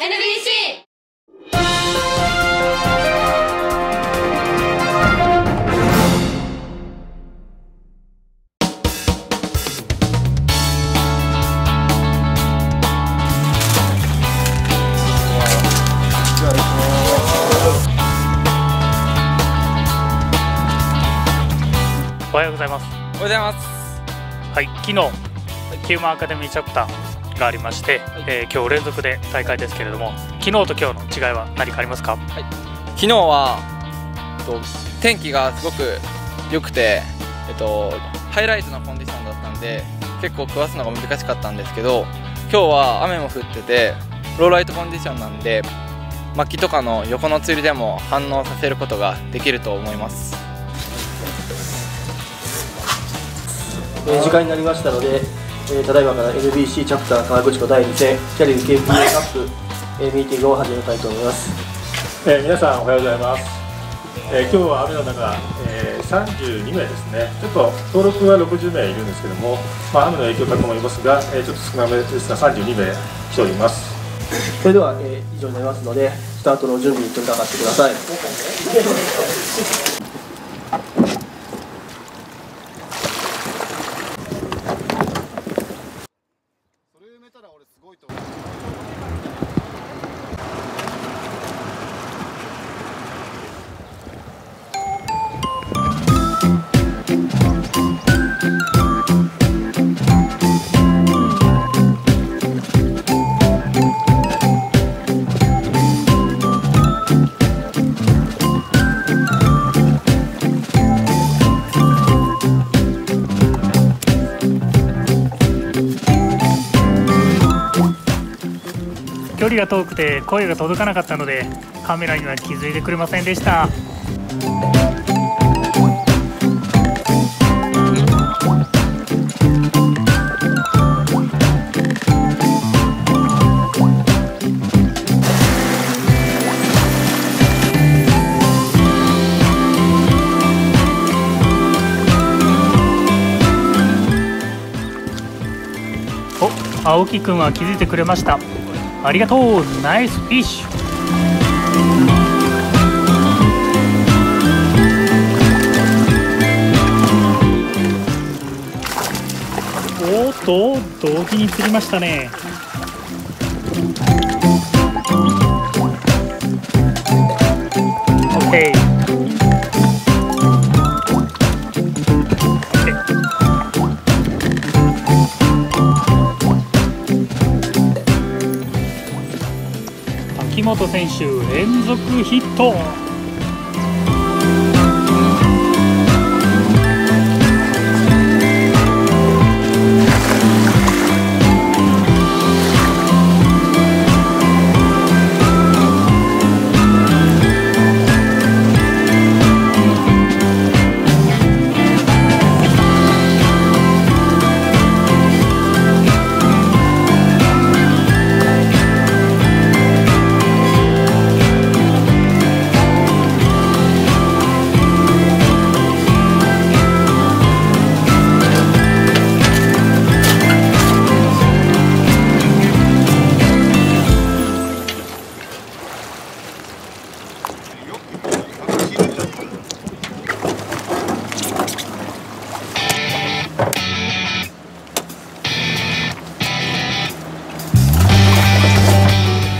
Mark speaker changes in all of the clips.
Speaker 1: NBC
Speaker 2: おはようございます。
Speaker 3: おはようございます。
Speaker 2: はい、昨日、キューマンアカデミーチャプターがありまして、えー今日連続で大会ですけれども、昨日と今日の違いは何かありますか？
Speaker 3: 昨日は、えっと、天気がすごく良くて、えっと、ハイライトなコンディションだったんで、結構食わすのが難しかったんですけど、今日は雨も降ってて、ローライトコンディションなんで、薪とかの横の釣りでも反応させることができると思います。
Speaker 4: えー時間になりましたので、えーただいまから NBC チャプター川口湖第2戦キャリル KPA カップ、えーミーティングを始めたいと思います。
Speaker 5: えー皆さんおはようございます、えー今日は雨の中、えー32名ですねちょっと登録は60名いるんですけども、まあ、雨の影響かと思いますが、えーちょっと少なめですが32名来ております
Speaker 4: それでは、えー以上になりますのでスタートの準備に取り掛かってください。
Speaker 2: 距離が遠くて声が届かなかったので、カメラには気づいてくれませんでした。青木くんは気づいてくれました。ありがとう、ナイスフィッシュ。おっと、同時に釣りましたね。本選手連続ヒット。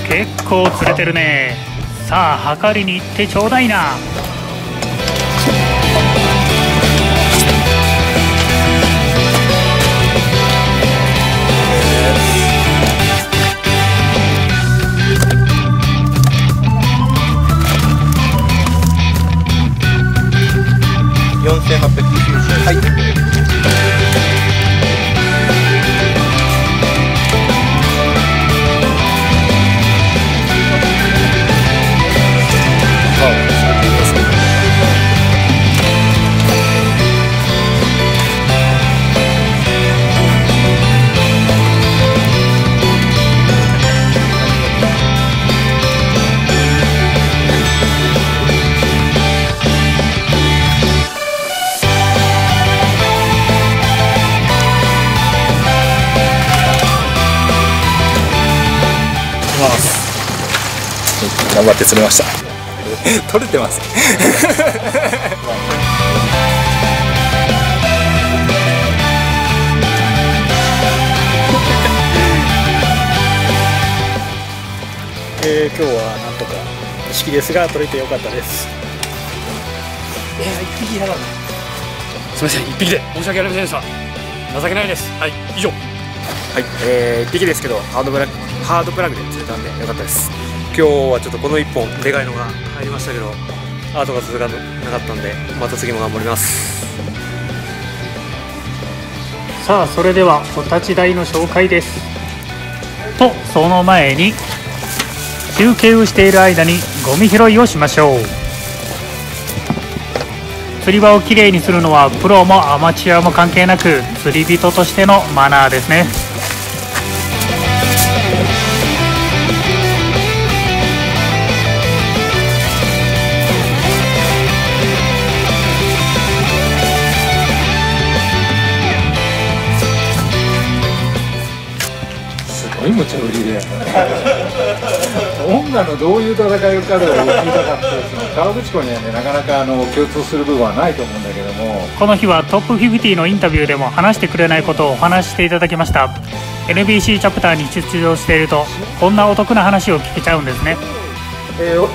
Speaker 2: 結構釣れてるね。さあ測りに行ってちょうだいな。
Speaker 1: 頑張って釣れました。取れてます。
Speaker 6: えー、今日はなんとか意識ですが取れてよかったです。
Speaker 2: えー、一匹やらないすみません一匹で。申し訳ありませんでした。情けないです。はい以上。
Speaker 7: はい、えー、一匹ですけどハードブラハードプラグで釣れたんでよかったです
Speaker 8: 今日はちょっとこの1本でかいのが入りましたけどアートが続かなかったんでまた次も頑張ります。
Speaker 2: さあそれではお立ち台の紹介です。とその前に休憩をしている間にゴミ拾いをしましょう。釣り場をきれいにするのはプロもアマチュアも関係なく釣り人としてのマナーですね。
Speaker 5: すごい無茶ぶりで。女のどういう戦い方を聞いたかってその川口湖にはねなかなかあの共通する部分はないと思うんだけども。
Speaker 2: この日はトップ50のインタビューでも話してくれないことをお話ししていただきました。NBC チャプターに出場しているとこんなお得な話を聞けちゃうんですね。
Speaker 4: えーお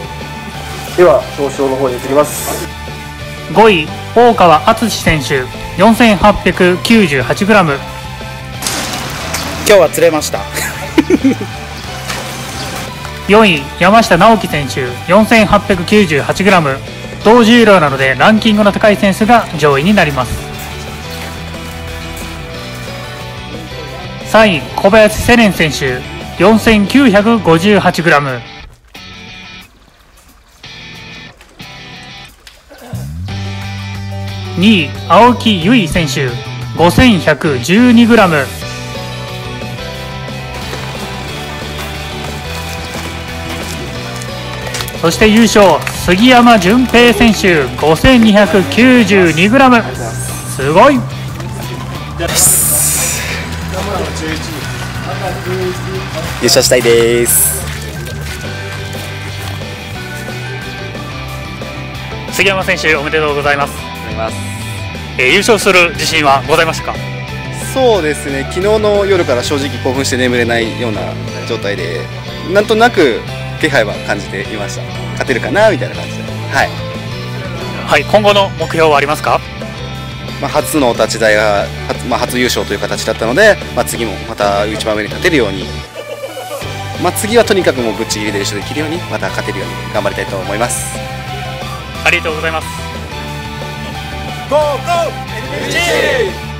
Speaker 4: では表彰の方に移ります。
Speaker 2: 5位大川敦選手 4898g
Speaker 6: 今日は釣れました
Speaker 2: 4位山下直樹選手 4898g 同重量なのでランキングの高い選手が上位になります。3位小林セレン選手 4958g 2位青木優衣選手 5112g そして優勝杉山純平選手 5292g すごい。
Speaker 1: 優勝したいです。
Speaker 2: 杉山選手おめでとうござい
Speaker 1: ます、
Speaker 2: えー優勝する自信はございましたか？
Speaker 1: そうですね。昨日の夜から正直興奮して眠れないような状態でなんとなく気配は感じていました勝てるかなみたいな感じではい、
Speaker 2: はい今後の目標はありますか？
Speaker 1: まあ、初のお立ち台が初,、まあ、初優勝という形だったので、まあ、次もまた一番上に立てるように、まあ、次はとにかくもうぶっちぎりで優勝できるようにまた勝てるように頑張りたいと思います
Speaker 2: ありがとうございます
Speaker 1: GO! GO! NBC!